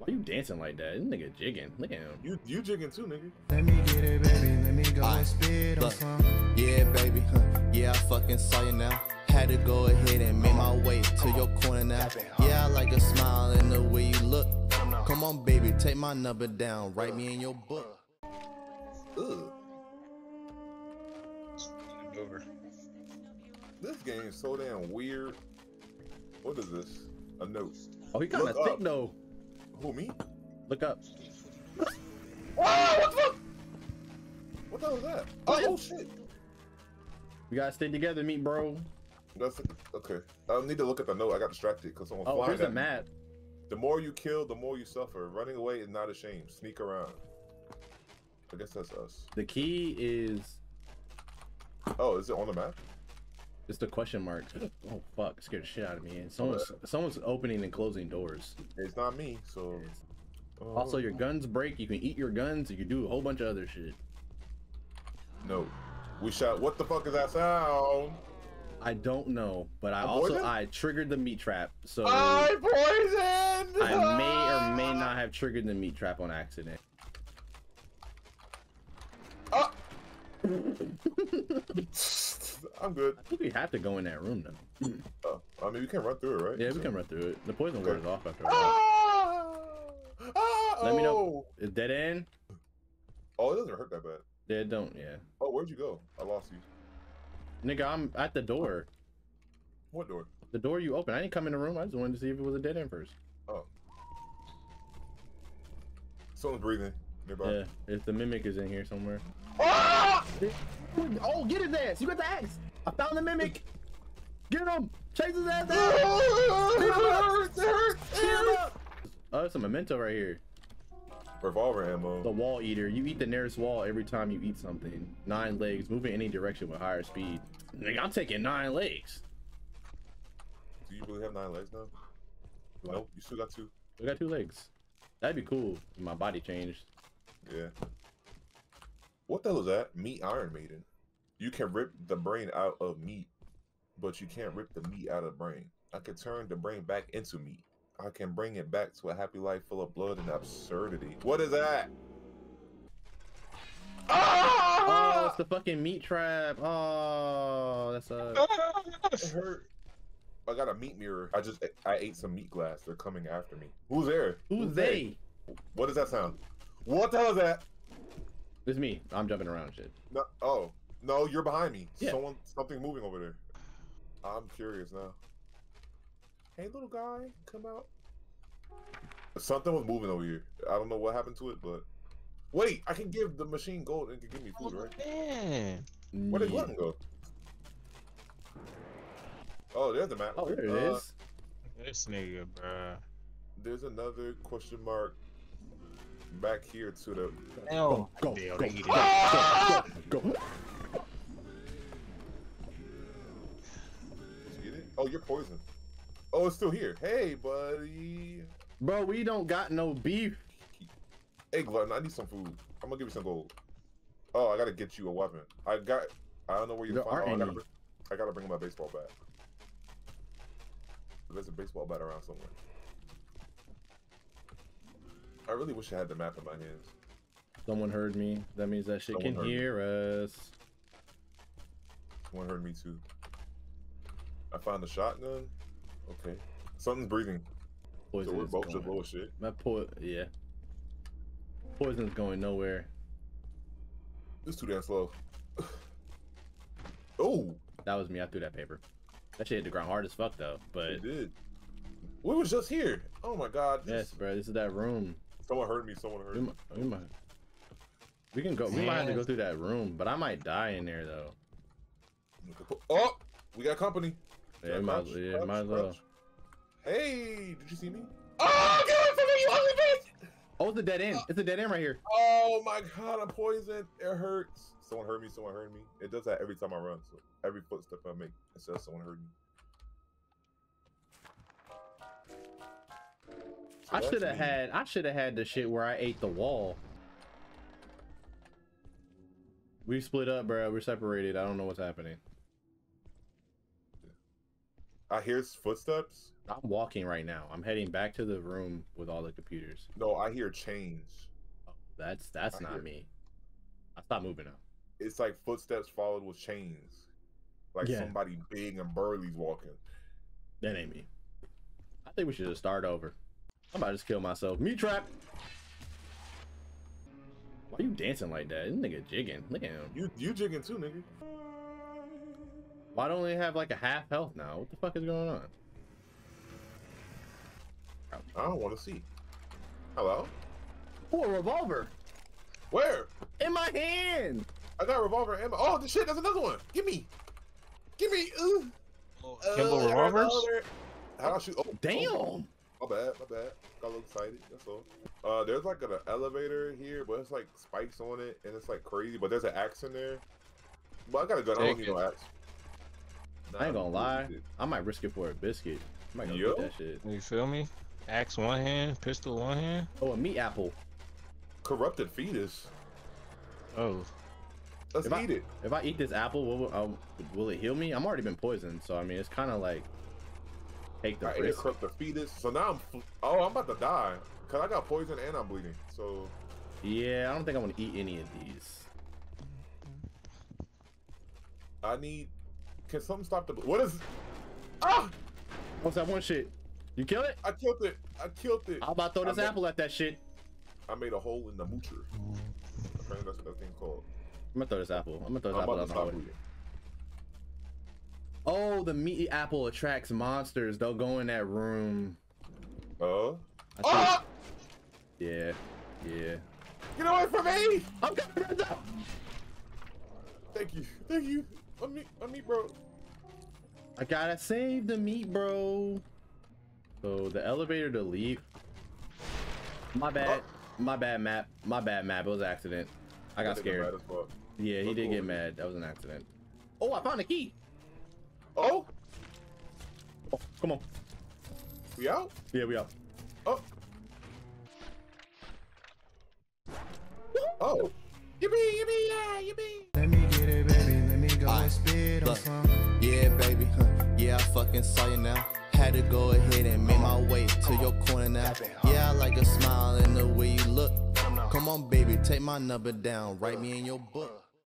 Why you dancing like that? This nigga jigging. Look at him. You you jigging too, nigga. Let me get it, baby. Let me go Aye. and spit on Look. some. Yeah, baby. Huh. Yeah, I fucking saw you now. Had to go ahead and make my way to your corner now. Yeah, I like your smile and the way you look. Come on, baby, take my number down. Write me in your book. Ugh. Over. This game is so damn weird. What is this? A note. Oh, he kind of Look thick though. Who me? Look up. Oh, what the fuck? What the hell was that? Oh, oh shit. We gotta stay together, meat bro. That's okay. I need to look at the note. I got distracted because someone Oh, here's a map. The more you kill, the more you suffer. Running away is not a shame. Sneak around. I guess that's us. The key is Oh, is it on the map? It's the question mark. Oh fuck, scared the shit out of me. And someone's someone's opening and closing doors. It's not me, so. Oh, Also, your guns break. You can eat your guns. You can do a whole bunch of other shit. no. We shot. What the fuck is that sound? I don't know, but I also poison? I triggered the meat trap, so I poisoned. I may or may not have triggered the meat trap on accident. Ah! I'm good. I think we have to go in that room though. Oh, I mean, we can run through it, right? Yeah, we can run through it. The poison Okay. wears off after a while. Ah! Ah! Let me know. oh! Is dead end? Oh, it doesn't hurt that bad. Dead don't. Yeah, Oh, where'd you go? I lost you. nigga, I'm at the door. What door? The door you open. I didn't come in the room. I just wanted to see if it was a dead end first. Oh. Someone's breathing nearby. Yeah, if the mimic is in here somewhere. Ah! Oh, get his ass! You got the axe! I found the mimic! Get him! Chase his ass down! It hurts! It hurts! It hurts! Oh, it's a memento right here. Revolver ammo. The wall eater. You eat the nearest wall every time you eat something. Nine legs. Move in any direction with higher speed. Nigga, I'm taking nine legs. Do you really have nine legs now? What? Nope, you still got two. I got two legs. That'd be cool. if My body changed. Yeah. What the hell is that? Meat Iron Maiden. You can rip the brain out of meat, but you can't rip the meat out of the brain. I can turn the brain back into meat. I can bring it back to a happy life full of blood and absurdity. What is that? Oh, Ah! it's the fucking meat trap. Oh, that's a. It hurt. I got a meat mirror. I just I ate some meat glass. They're coming after me. Who's there? Who's they? What does that sound? What the hell is that? It's me. I'm jumping around shit. No, oh no, you're behind me. Yeah. Someone, something moving over there. I'm curious now. Hey, little guy, come out. Something was moving over here. I don't know what happened to it, but wait, I can give the machine gold and it can give me food, right? Man. Where did Yeah. Glutton go? Oh, there's the map. Oh, there it Uh, is. This nigga, bruh. There's another question mark back here to the. Hell. Go, They go, already go, did. go, go. Did you get it? Oh, you're poisoned. Oh, it's still here. Hey, buddy. Bro, we don't got no beef. Hey, Glutton, I need some food. I'm gonna give you some gold. Oh, I gotta get you a weapon. I got. I don't know where you There find. Oh, I, gotta bring, I gotta bring my baseball bat. There's a baseball bat around somewhere. I really wish I had the map in my hands. Someone heard me. That means that shit Someone can heard me. hear us. Someone heard me too. I found the shotgun. Okay. Something's breathing. So we're is both just going. low as shit. My po yeah. Poison's going nowhere. This too damn slow. oh, That was me. I threw that paper. That shit hit the ground hard as fuck though. But it did. We was just here. Oh my god. yes, bro, this is that room. Someone heard me. Someone heard We me. might, we might, we can go. We might have to go through that room, but I might die in there though. Oh, we got company. Yeah, Crouch, might, yeah, crouch, might as well. crouch. Hey, did you see me? Oh, get away from me, you ugly bitch! Oh, it's a dead end. It's a dead end right here. Oh my god, I'm poisoned. It hurts. Someone heard me. Someone heard me. It does that every time I run. So every footstep I make, it says someone heard me. So I should have had. I should have had the shit where I ate the wall. We split up, bro. We're separated. I don't know what's happening. I hear footsteps. I'm walking right now. I'm heading back to the room with all the computers. No, I hear chains. That's that's I not hear- me. I stopped moving now. It's like footsteps followed with chains. Like Yeah. somebody big and burly's walking. That ain't me. I think we should just start over. I'm about to just kill myself. Mute trap. Why you dancing like that? This nigga jigging. Look at him. You you jigging too, nigga. Why don't they have like a half health now? What the fuck is going on? I don't want to see. Hello? Oh, a revolver Where? in my hand. I got revolver ammo. Oh, the shit, there's another one. Give me. Give me. Ooh. Kimbo Uh, revolvers? How do I shoot? Oh, Damn. oh, my bad, my bad. Got a little excited. That's all. Uh, there's like an elevator here, but it's like spikes on it, and it's like crazy. But there's an axe in there. But I got a gun. I don't Take need no axe. I ain't gonna lie. I might risk it for a biscuit. I might go Yo. get that shit. You feel me? Axe one hand, pistol one hand. Oh, a meat apple. Corrupted fetus. Oh, Let's If I- eat it. If I eat this apple, will, um, will it heal me? I'm already been poisoned, so I mean, it's kind of like take the I ate a risk. corrupted fetus. So now I'm. Oh, I'm about to die. Cause I got poison and I'm bleeding. So Yeah, I don't think I want to eat any of these. I need. Can something stop the? What is? Ah! What's that one shit? You kill it? I killed it. I killed it. I'm about to throw this I made- apple at that shit. I made a hole in the moocher. Apparently that's what that thing's called. I'm gonna throw this apple. I'm gonna throw this I'm apple about down to the stop hallway. Bleeding. Oh, the meaty apple attracts monsters. They'll go in that room. Uh. I think, Ah! Yeah, yeah. Get away from me! I'm coming right now. Thank you. Thank you. Let me. Let me, bro. I gotta save the meat, bro. So the elevator to leave. My bad. My bad map. My bad map. It was an accident. I got scared. mad as fuck. Yeah, he Look did get mad. That was an accident. Oh, I found a key. Oh, Oh, come on. we out? Yeah, we out. Oh. Oh. Yippee, yippee, yeah, yippee. Let me get it, baby. Let me go Aye. and spit on some. Yeah, baby. Huh. Yeah, I fucking saw you now. Had to go ahead and make my way to your corner now. Yeah, I like a smile and the way you look. Come on, baby, take my number down. Write me in your book.